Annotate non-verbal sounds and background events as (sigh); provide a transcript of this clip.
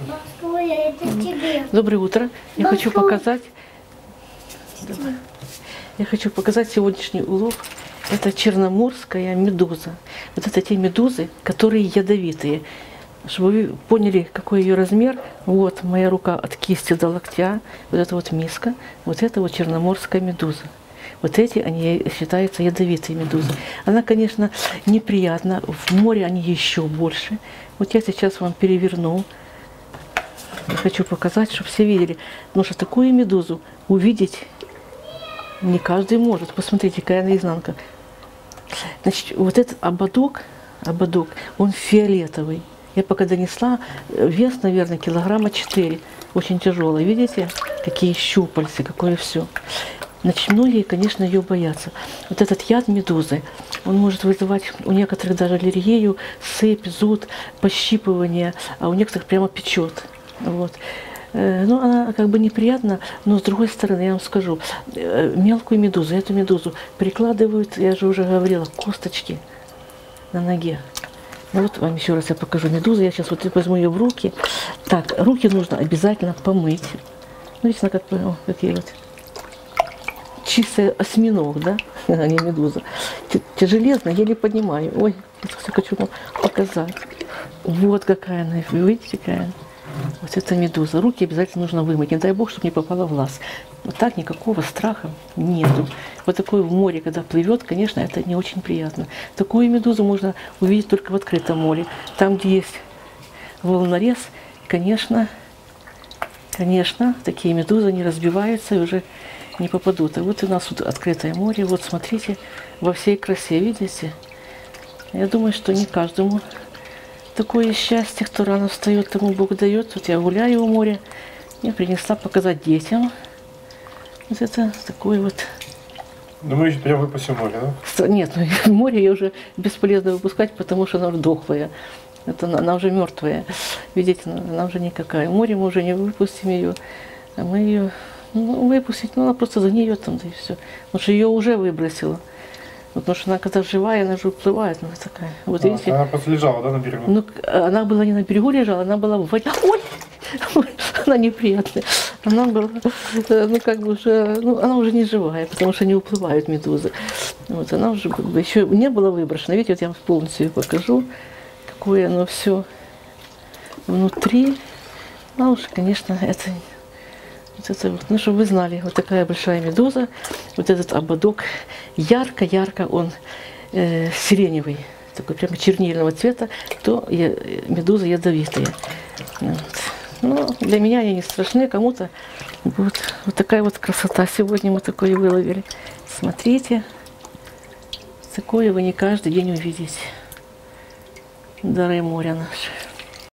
Бабушка, это тебе. Доброе утро. Я Доброе хочу показать. Я хочу показать сегодняшний улов. Это черноморская медуза. Вот это те медузы, которые ядовитые. Чтобы вы поняли, какой ее размер. Вот моя рука от кисти до локтя. Вот это вот миска. Вот это вот черноморская медуза. Вот эти, они считаются ядовитые медузы. Она, конечно, неприятна. В море они еще больше. Вот я сейчас вам переверну. Хочу показать, чтобы все видели. Потому что такую медузу увидеть не каждый может. Посмотрите, какая она изнанка. Значит, вот этот ободок, ободок, он фиолетовый. Я пока донесла, вес, наверное, килограмма 4. Очень тяжелый. Видите, какие щупальцы, какое все. Значит, многие, конечно, ее боятся. Вот этот яд медузы, он может вызывать у некоторых даже аллергию, сыпь, зуд, пощипывание, а у некоторых прямо печет. Вот. Э, Ну, она как бы неприятна, но с другой стороны, я вам скажу, э, мелкую медузу, эту медузу прикладывают, я же уже говорила, косточки на ноге. Ну вот вам еще раз я покажу медузу. Я сейчас вот возьму ее в руки. Так, руки нужно обязательно помыть. Ну, видите, как, о, какие вот чистый осьминог, да, (laughs) а не медуза. Тяжелезно, еле поднимаю. Ой, я хочу вам показать. Вот какая она, видите, какая? Вот это медуза. Руки обязательно нужно вымыть. Не дай бог, чтобы не попала в глаз. Вот так никакого страха нету. Вот такое в море, когда плывет, конечно, это не очень приятно. Такую медузу можно увидеть только в открытом море. Там, где есть волнорез, конечно, конечно, такие медузы не разбиваются и уже не попадут. А вот у нас тут открытое море. Вот смотрите, во всей красе, видите? Я думаю, что не каждому такое счастье, кто рано встает, тому Бог дает. Вот я гуляю у моря, я принесла показать детям. Вот это такой вот... Ну мы еще пойдем выпустим море, да? Нет, ну, (laughs) море ее уже бесполезно выпускать, потому что она уже дохлая. Это она, уже мертвая. Видите, она, она уже никакая. Море мы уже не выпустим ее. А мы ее ну, выпустить, ну она просто загниет там, да и все. Потому что ее уже выбросила. Вот, потому что она когда живая, она же уплывает, ну такая. Вот А, видите, Она просто лежала, да, на берегу? ну, к- она была не на берегу лежала, она была в воде. Ой! Ой, (laughs) Она неприятная. Она была, э, ну, как бы уже, ну, она уже не живая, потому что не уплывают медузы. Вот, она уже как бы еще не была выброшена. Видите, вот я вам полностью ее покажу, какое оно все внутри. А уж, конечно, это, вот это вот, ну, чтобы вы знали, вот такая большая медуза, вот этот ободок, ярко-ярко он э, сиреневый, такой прямо чернильного цвета, то я- медуза ядовитая. Вот. Ну, для меня они не страшны, кому-то вот, вот такая вот красота сегодня мы такое выловили. Смотрите, такое вы не каждый день увидите. Дары моря наши.